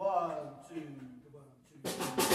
One, two, one, two.